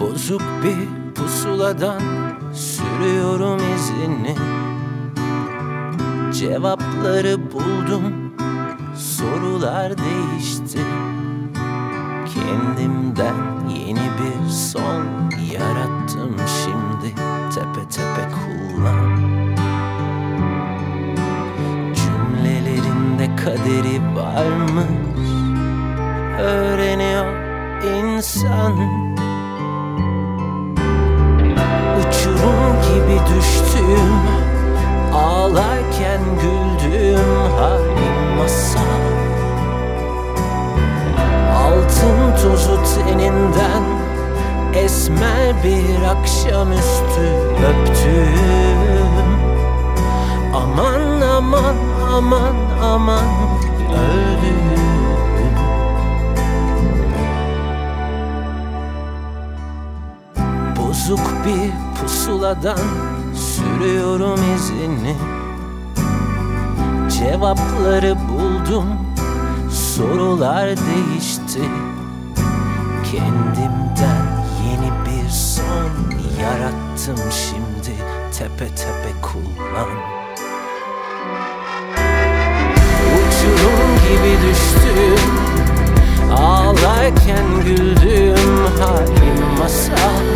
Bozuk bir pusuladan sürüyorum izini Cevapları buldum, sorular değişti. Kendimden yeni bir son yarattım şimdi. Tepe tepe kullan. Cümlelerinde kaderi varmış. Öğreniyor insan düştüm Ağlarken güldüğüm halim masal Altın tozu teninden Esmer bir akşamüstü öptüm. Aman aman aman aman öldüm. Bozuk bir pusuladan sürüyorum izini. Cevapları buldum, sorular değişti. Kendimden yeni bir son yarattım şimdi. Tepe tepe kullan. Uçurum gibi düştüm. Ağlarken güldüğüm halim masal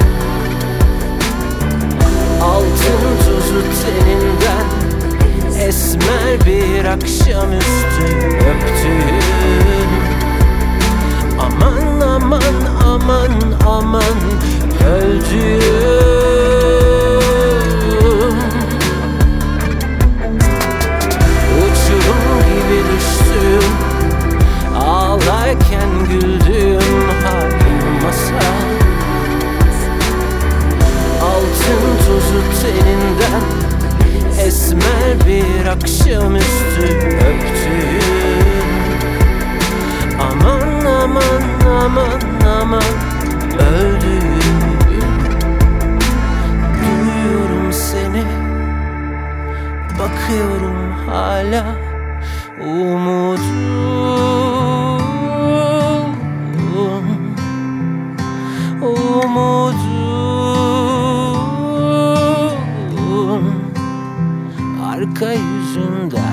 akşamüstü öptüm. Aman aman aman aman öldüm. Uçurum gibi düştüm. Ağlarken güldüğüm halim masal Altın tozu teninden Esmer bir akşamüstü öptüm Aman aman aman aman öldüm Duyuyorum seni Bakıyorum hala gökyüzünde